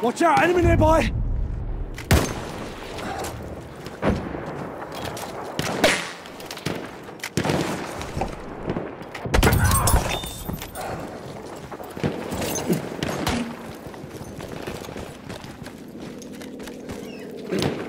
Watch out, enemy nearby! Thank